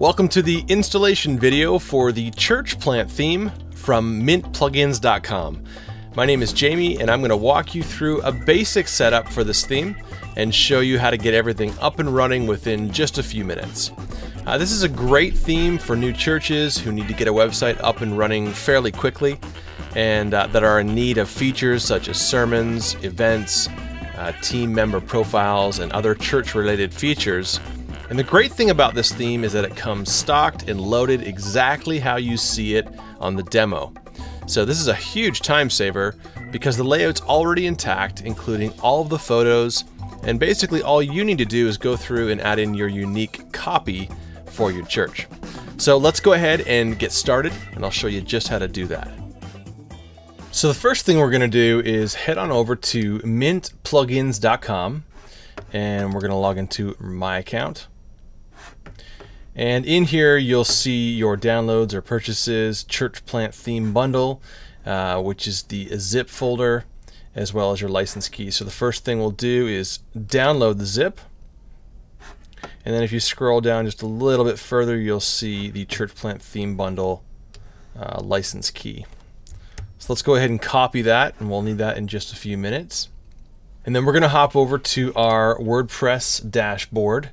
Welcome to the installation video for the church plant theme from mintplugins.com. My name is Jamie and I'm going to walk you through a basic setup for this theme and show you how to get everything up and running within just a few minutes. Uh, this is a great theme for new churches who need to get a website up and running fairly quickly and uh, that are in need of features such as sermons, events, uh, team member profiles, and other church related features and the great thing about this theme is that it comes stocked and loaded exactly how you see it on the demo. So this is a huge time saver because the layout's already intact, including all of the photos, and basically all you need to do is go through and add in your unique copy for your church. So let's go ahead and get started, and I'll show you just how to do that. So the first thing we're going to do is head on over to mintplugins.com, and we're going to log into my account. And in here, you'll see your downloads or purchases, Church Plant Theme Bundle, uh, which is the zip folder, as well as your license key. So the first thing we'll do is download the zip. And then if you scroll down just a little bit further, you'll see the Church Plant Theme Bundle uh, license key. So let's go ahead and copy that, and we'll need that in just a few minutes. And then we're going to hop over to our WordPress dashboard.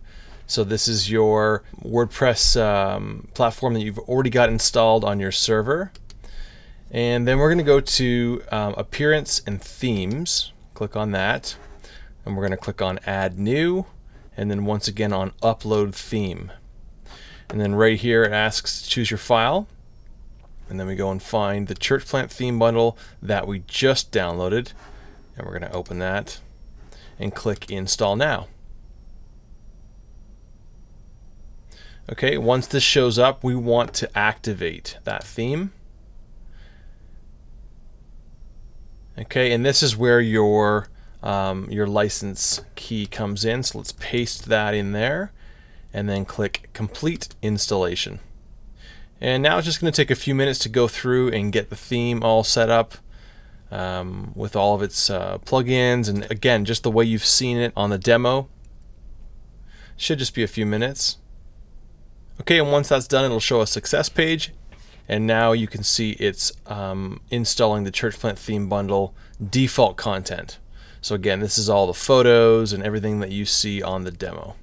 So this is your WordPress um, platform that you've already got installed on your server. And then we're going to go to um, Appearance and Themes. Click on that. And we're going to click on Add New. And then once again on Upload Theme. And then right here it asks to choose your file. And then we go and find the Church Plant theme bundle that we just downloaded. And we're going to open that and click Install Now. Okay, once this shows up, we want to activate that theme. Okay, and this is where your um, your license key comes in. So let's paste that in there and then click complete installation. And now it's just going to take a few minutes to go through and get the theme all set up um, with all of its uh, plugins. And again, just the way you've seen it on the demo. Should just be a few minutes. Okay, and once that's done, it'll show a success page. And now you can see it's um, installing the Church Plant Theme Bundle default content. So again, this is all the photos and everything that you see on the demo.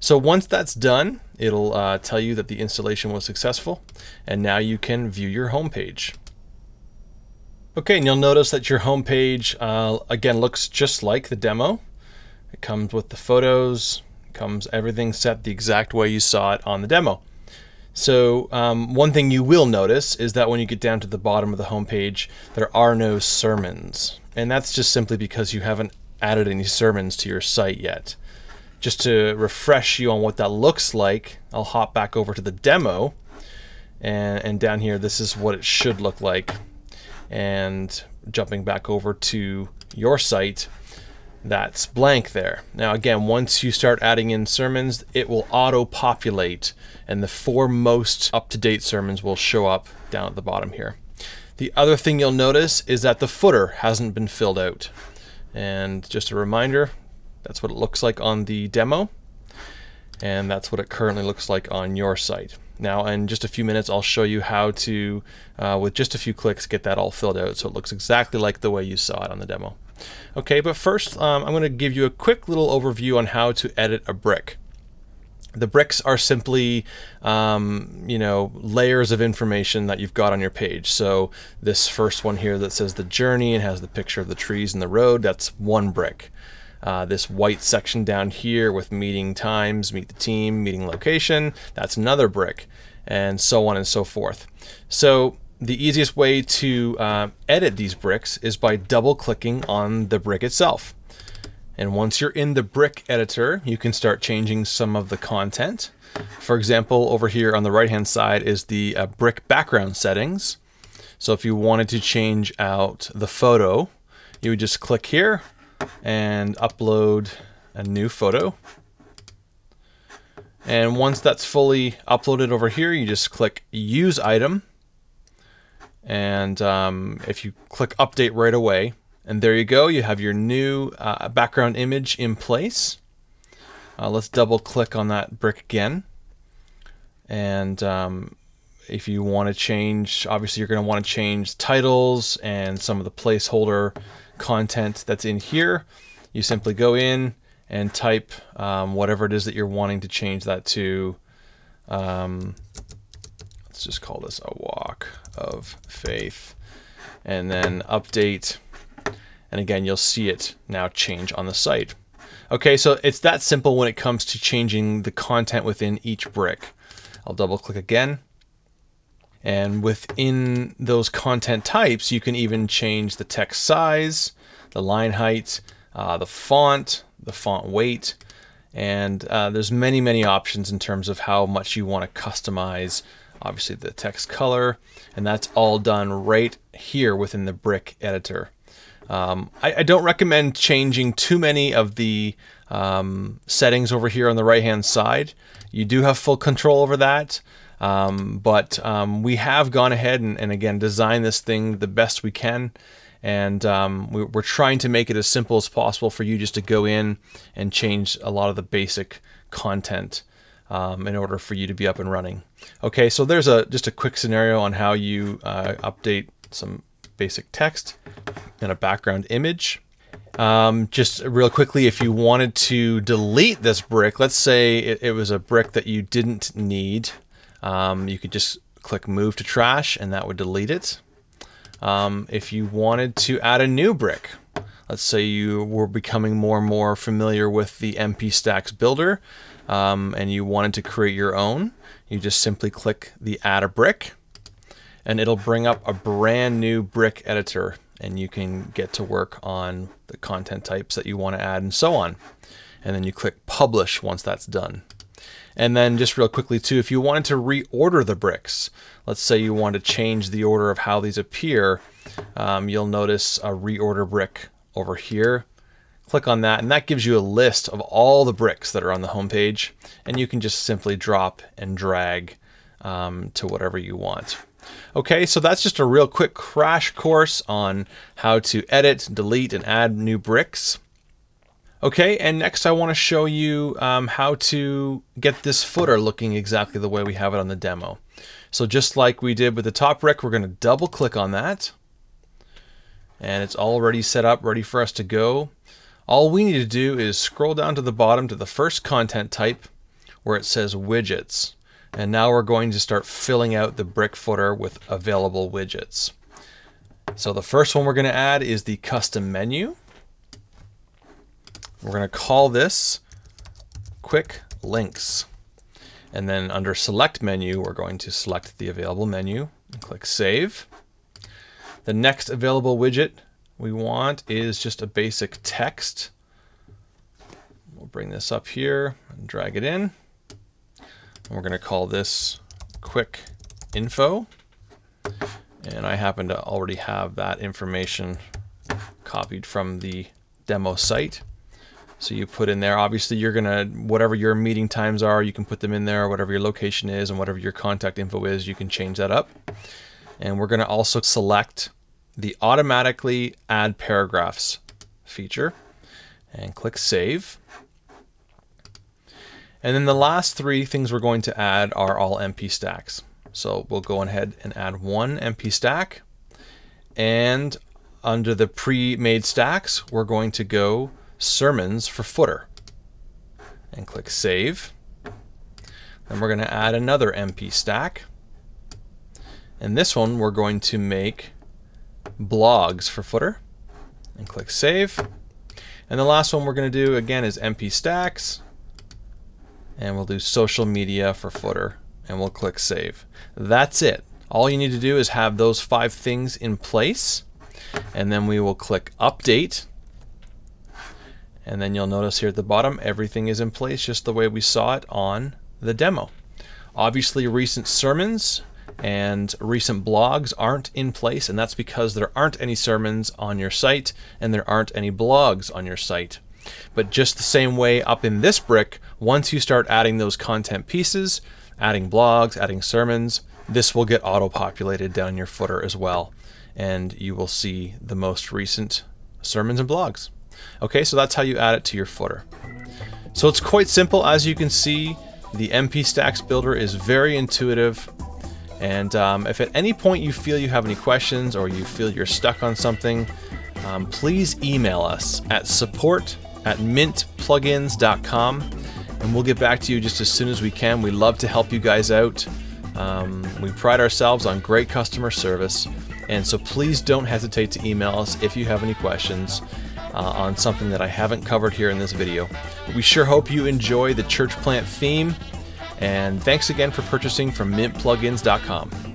So once that's done, it'll uh, tell you that the installation was successful. And now you can view your homepage. Okay, and you'll notice that your homepage, uh, again, looks just like the demo. It comes with the photos, comes everything set the exact way you saw it on the demo. So um, one thing you will notice is that when you get down to the bottom of the homepage, there are no sermons. And that's just simply because you haven't added any sermons to your site yet. Just to refresh you on what that looks like, I'll hop back over to the demo. And, and down here, this is what it should look like. And jumping back over to your site, that's blank there. Now again, once you start adding in sermons, it will auto-populate and the four most up-to-date sermons will show up down at the bottom here. The other thing you'll notice is that the footer hasn't been filled out. And just a reminder, that's what it looks like on the demo. And that's what it currently looks like on your site. Now, in just a few minutes, I'll show you how to, uh, with just a few clicks, get that all filled out so it looks exactly like the way you saw it on the demo. Okay, but first um, I'm going to give you a quick little overview on how to edit a brick. The bricks are simply, um, you know, layers of information that you've got on your page. So this first one here that says the journey and has the picture of the trees and the road, that's one brick. Uh, this white section down here with meeting times, meet the team, meeting location, that's another brick, and so on and so forth. So the easiest way to uh, edit these bricks is by double clicking on the brick itself. And once you're in the brick editor, you can start changing some of the content. For example, over here on the right hand side is the uh, brick background settings. So if you wanted to change out the photo, you would just click here and upload a new photo. And once that's fully uploaded over here, you just click use item and um, if you click update right away, and there you go, you have your new uh, background image in place. Uh, let's double click on that brick again. And um, if you want to change, obviously you're going to want to change titles and some of the placeholder content that's in here. You simply go in and type um, whatever it is that you're wanting to change that to. Um, let's just call this a walk of faith and then update. And again, you'll see it now change on the site. Okay, so it's that simple when it comes to changing the content within each brick. I'll double click again. And within those content types, you can even change the text size, the line height, uh, the font, the font weight, and uh, there's many, many options in terms of how much you want to customize, obviously the text color, and that's all done right here within the brick editor. Um, I, I, don't recommend changing too many of the um, settings over here on the right hand side. You do have full control over that. Um, but um, we have gone ahead and, and, again designed this thing the best we can. And um, we, we're trying to make it as simple as possible for you just to go in and change a lot of the basic content um, in order for you to be up and running. Okay, so there's a just a quick scenario on how you uh, update some basic text and a background image. Um, just real quickly, if you wanted to delete this brick, let's say it, it was a brick that you didn't need, um, you could just click move to trash and that would delete it. Um, if you wanted to add a new brick, let's say you were becoming more and more familiar with the MP Stacks builder um, and you wanted to create your own, you just simply click the add a brick and it'll bring up a brand new brick editor and you can get to work on the content types that you want to add and so on. And then you click publish once that's done. And then just real quickly too, if you wanted to reorder the bricks, let's say you want to change the order of how these appear, um, you'll notice a reorder brick over here. Click on that and that gives you a list of all the bricks that are on the home page and you can just simply drop and drag um, to whatever you want. Okay, so that's just a real quick crash course on how to edit, delete, and add new bricks. Okay, and next I want to show you um, how to get this footer looking exactly the way we have it on the demo. So just like we did with the top brick, we're going to double click on that. And it's already set up, ready for us to go. All we need to do is scroll down to the bottom to the first content type where it says widgets. And now we're going to start filling out the brick footer with available widgets. So the first one we're going to add is the custom menu. We're going to call this quick links. And then under select menu, we're going to select the available menu and click save. The next available widget we want is just a basic text. We'll bring this up here and drag it in. And we're going to call this quick info. And I happen to already have that information copied from the demo site. So you put in there, obviously you're going to, whatever your meeting times are, you can put them in there, whatever your location is and whatever your contact info is, you can change that up. And we're going to also select the automatically add paragraphs feature and click save. And then the last three things we're going to add are all MP stacks. So we'll go ahead and add one MP stack. And under the pre-made stacks, we're going to go sermons for footer and click save. Then we're going to add another MP stack. And this one we're going to make blogs for footer and click save. And the last one we're going to do again is MP stacks and we'll do social media for footer and we'll click save. That's it. All you need to do is have those five things in place and then we will click update and then you'll notice here at the bottom everything is in place just the way we saw it on the demo. Obviously recent sermons and recent blogs aren't in place and that's because there aren't any sermons on your site and there aren't any blogs on your site. But just the same way up in this brick, once you start adding those content pieces, adding blogs, adding sermons, this will get auto-populated down your footer as well. And you will see the most recent sermons and blogs. Okay, so that's how you add it to your footer. So it's quite simple. As you can see, The MP Stacks builder is very intuitive. And um, if at any point you feel you have any questions or you feel you're stuck on something, um, please email us at support at mintplugins.com and we'll get back to you just as soon as we can. We love to help you guys out. Um, we pride ourselves on great customer service, and so please don't hesitate to email us if you have any questions uh, on something that I haven't covered here in this video. We sure hope you enjoy the church plant theme, and thanks again for purchasing from mintplugins.com.